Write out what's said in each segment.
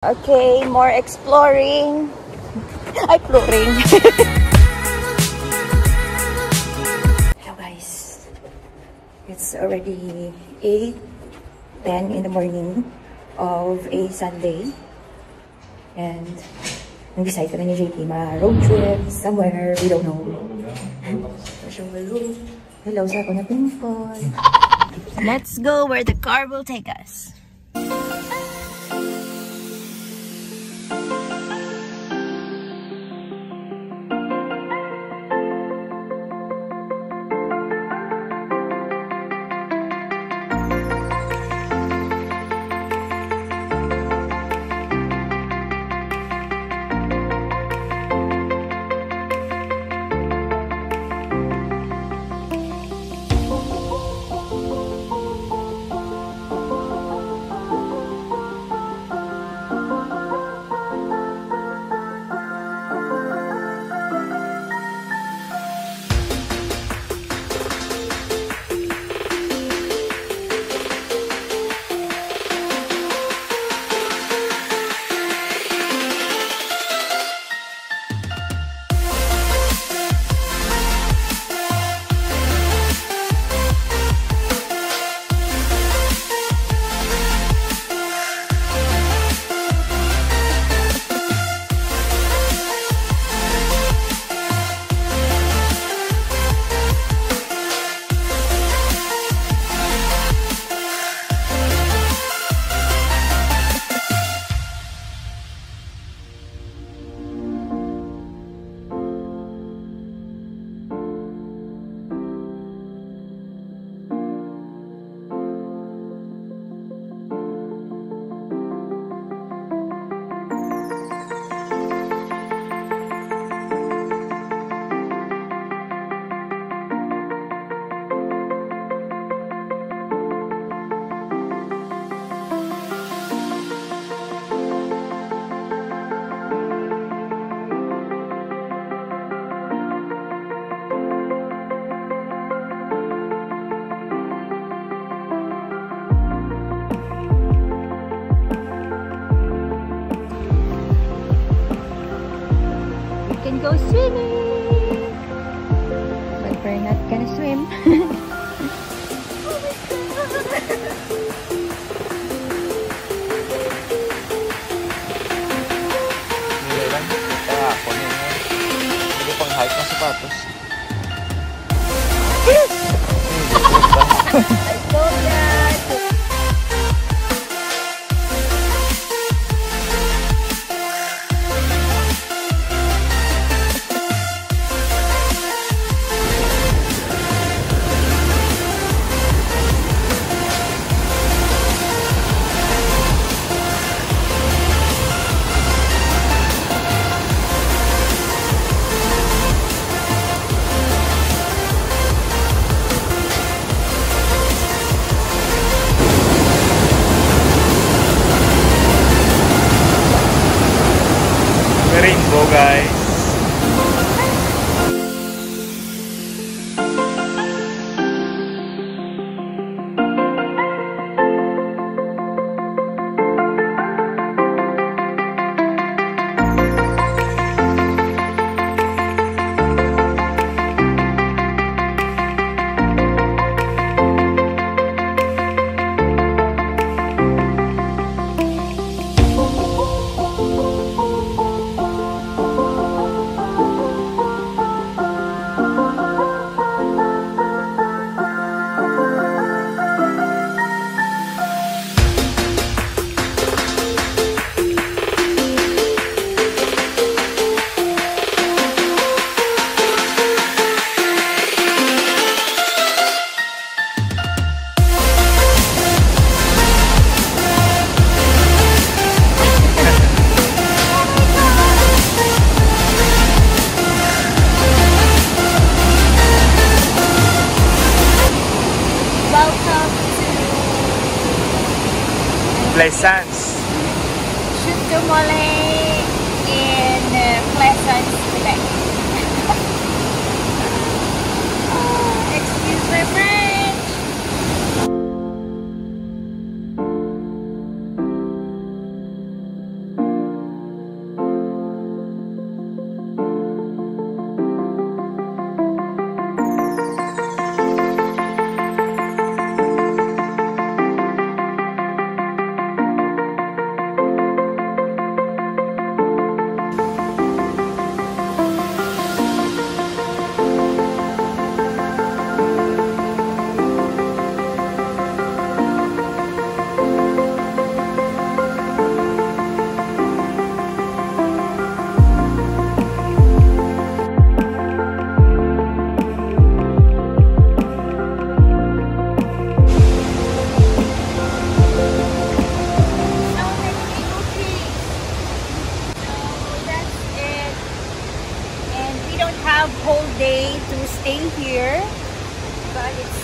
Okay, more exploring. Exploring. Hello guys. It's already 8, 10 in the morning of a Sunday. And nag-decide kami ni JP ma-road trip somewhere. We don't know. Hello. Hello sa ako na pimple. Let's go where the car will take us. go swimming. But we're not gonna swim. Pang-hike ng sapatos. lessons today. uh, excuse my friend.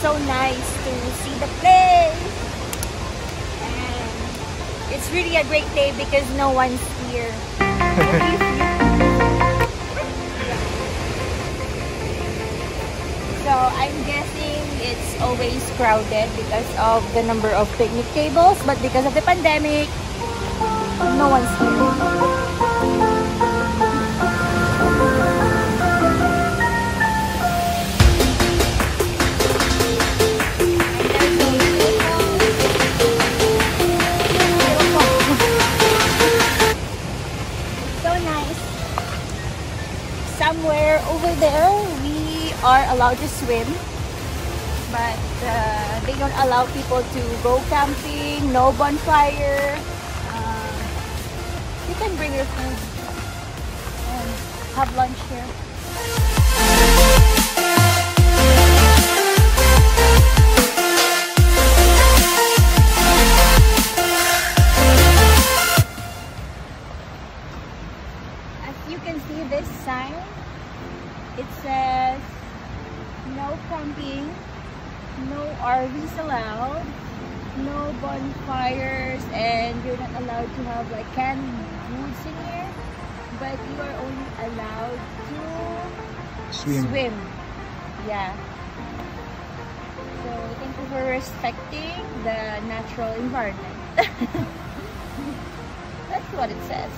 So nice to see the place. And it's really a great day because no one's here. So I'm guessing it's always crowded because of the number of picnic tables. But because of the pandemic, no one's here. Somewhere over there, we are allowed to swim, but uh, they don't allow people to go camping, no bonfire. Uh, you can bring your food and have lunch here. As you can see this sign, it says no camping, no RVs allowed, no bonfires, and you're not allowed to have like canned goods in here, but you are only allowed to swim. Yeah. So thank you for respecting the natural environment. That's what it says.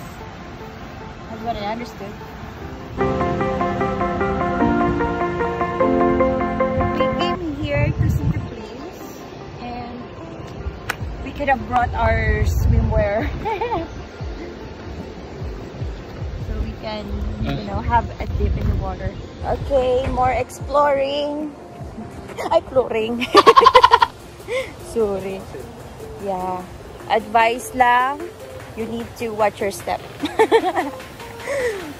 That's what I understood. Could have brought our swimwear. so we can, you know, have a dip in the water. Okay, more exploring. Exploring. Sorry. Yeah. Advice lang, you need to watch your step.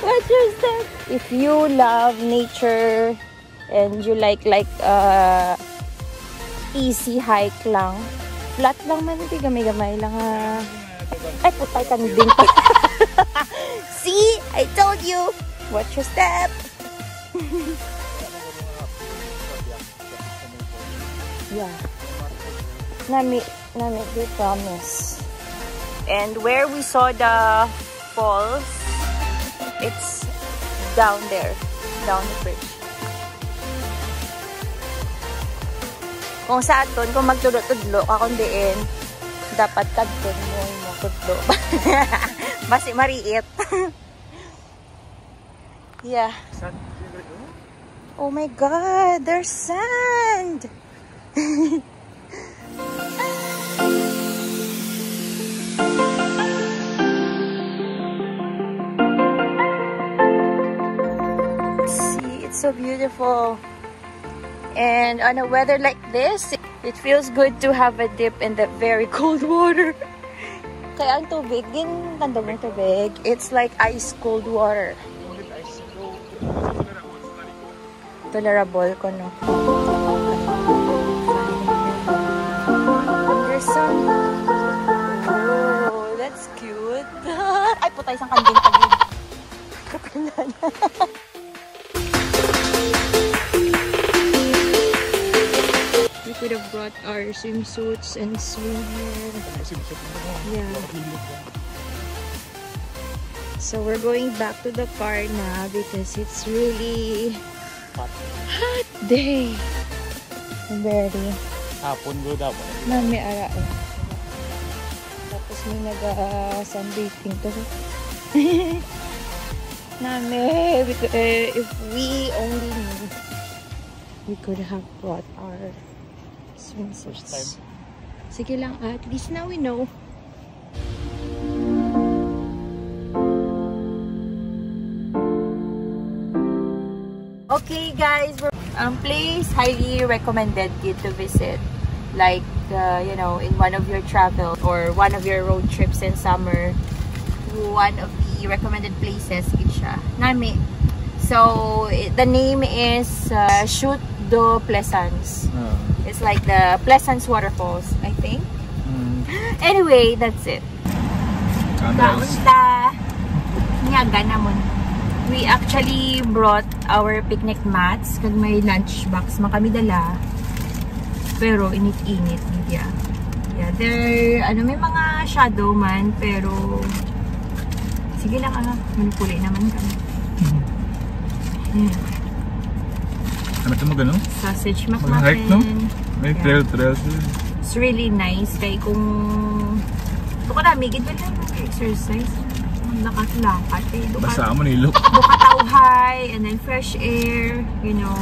watch your step. If you love nature and you like like uh, easy hike lang, flat lang man, hindi gamay-gamay lang ah. Ay, putay ka din pa. See? I told you. Watch your step. yeah. Nami, nami, they promise. And where we saw the falls, it's down there, down the bridge. Kung sa aton, kung magtudlo-tudlo ka kung diin, dapat kadton mo mo tudlo. Basi mariit. yeah. Oh my god, there's sand! See, it's so beautiful. And on a weather like this, it feels good to have a dip in the very cold water. Kaya ang tubig, din tanda mo yung tubig, it's like ice cold water. Tolerable ko, no? There's some... Oh, that's cute. Ay, putay, isang kanding tagig. brought our swimsuits and swimwear. Yeah. So we're going back to the car now because it's really Hot. hot day. Very. Hapon go daw. Nami ara. eh. Tapos may nag-sunbathing to. Nami, because, eh, if we only knew, we could have brought our swimsuits. First time. Sige lang, at least now we know. Okay guys, um, place highly recommended you to visit. Like, uh, you know, in one of your travel or one of your road trips in summer, one of the recommended places is siya. Nami. So, the name is uh, Chute de Plaisance. It's like the Plaisance Waterfalls, I think. Mm. Anyway, that's it. Kaunta. Nyaga namon. We actually brought our picnic mats kag may lunch box man kami dala. Pero init-init yeah. Yeah, there ano may mga shadow man pero sige lang ah, manipuli naman kami. Yeah. Ano ito mag ano? Sausage McMuffin. no? May Yeah. trail trail. It's really nice kay kung Ito ko na, migid ba lang mag-exercise? Lakat-lakat eh. Ka- Basa mo nilok. Bukatauhay, and then fresh air, you know.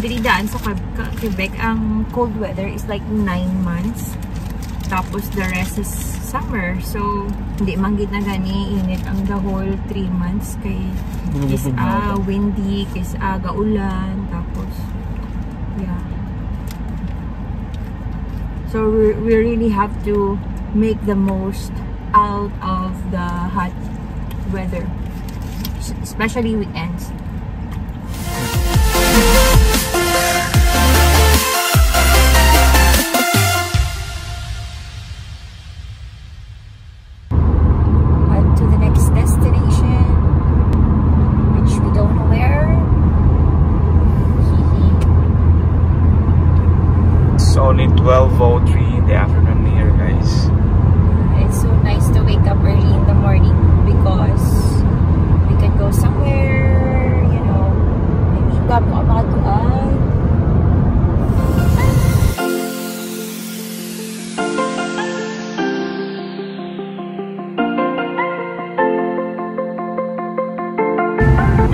Dili daan sa Queb- Ka- Quebec, ang cold weather is like 9 months. Tapos the rest is summer. So, hindi man gid na gani init ang the whole 3 months kay is na windy, is ah gaulan, So we, we really have to make the most out of the hot weather, especially weekends.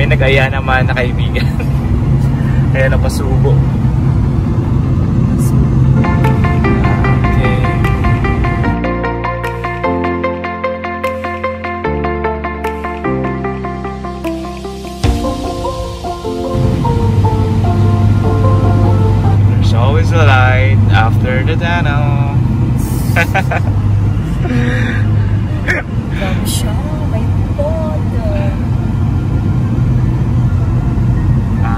May nag-aya naman na kaibigan. Kaya napasubo. Okay. There's always a light after the tunnel. Gab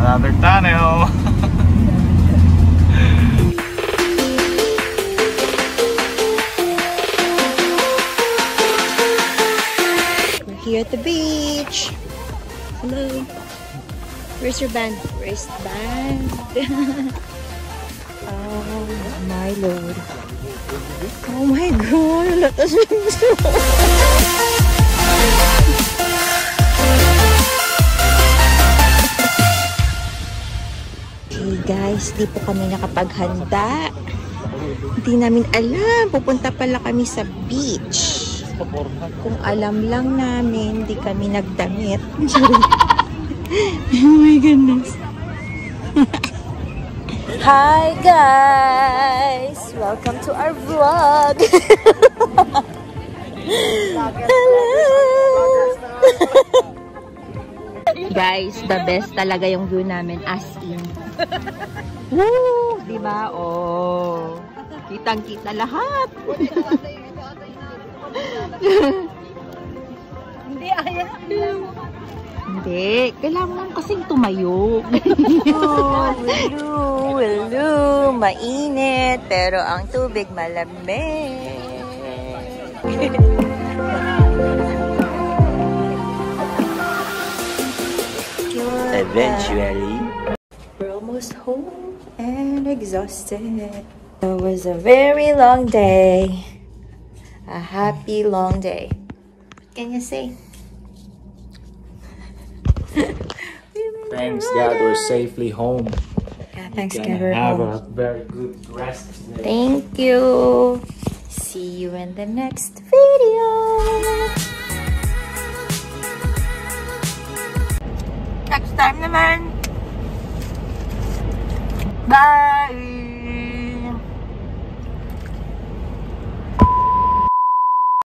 Another tunnel. We're here at the beach. Hello. Where's your band? Where's the band? oh my lord. Oh my god. Let us guys, di po kami nakapaghanda. Hindi namin alam. Pupunta pala kami sa beach. Kung alam lang namin, di kami nagdamit. oh my goodness. Hi guys! Welcome to our vlog! Hello! guys, the best talaga yung view namin as in. Woo! Diba? Oh. Kitang-kita lahat. Hindi, ayaw. Hindi. Kailangan kasing tumayo. Hello, hello. Mainit, pero ang tubig malamig. Eventually. We're almost home and exhausted. It was a very long day. A happy long day. What can you say? Thanks God we're safely home. Yeah, thanks God we're have home. a very good rest today. Thank you. See you in the next video. Next time naman. Bye!